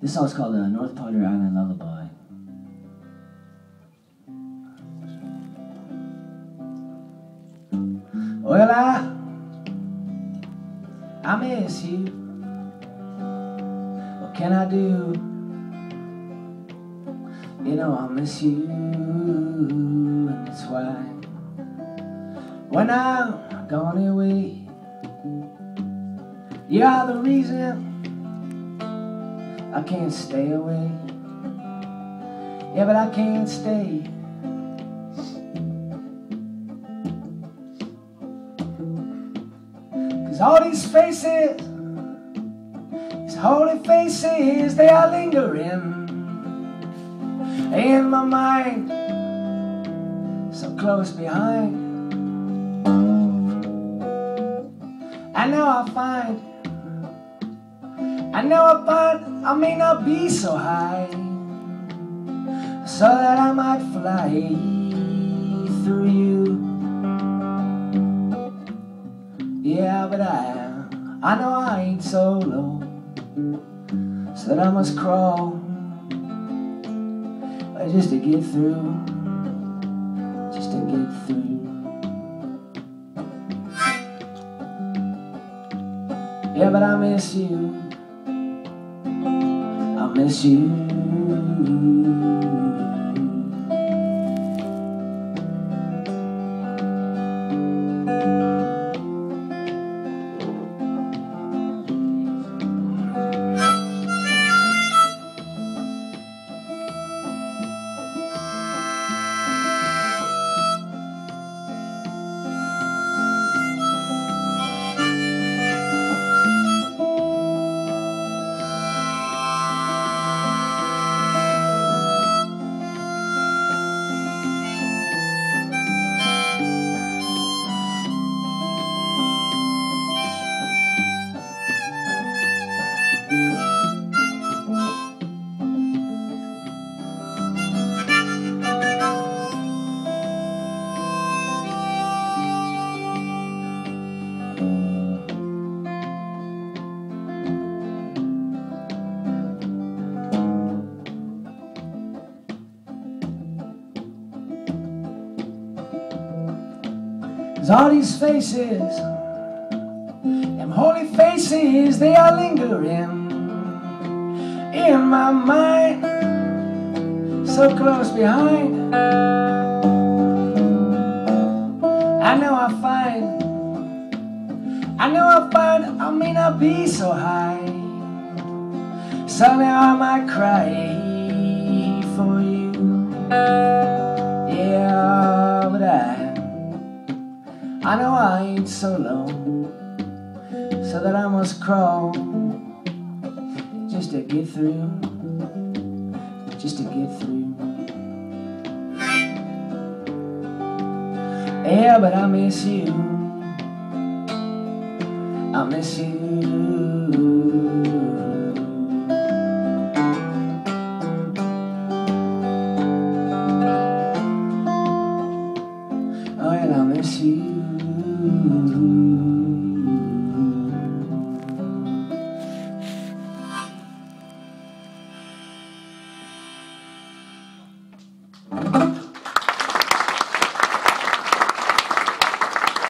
This song's called uh, North Padre Island Lullaby. Well, I, I miss you. What can I do? You know I miss you, and that's why when I'm gone away, you're the reason I can't stay away. Yeah, but I can't stay. Cause all these faces, these holy faces, they are lingering in my mind, so close behind. I know I find, I know I find I may not be so high, so that I might fly through you. Yeah, but I, I know I ain't so low, so that I must crawl just to get through, just to get through. Yeah, but I miss you. I miss all these faces, them holy faces, they are lingering in my mind, so close behind. I know I find, I know I find I may not be so high, so now I might cry I know I ain't so low, so that I must crawl just to get through, just to get through. Yeah, but I miss you. I miss you. you.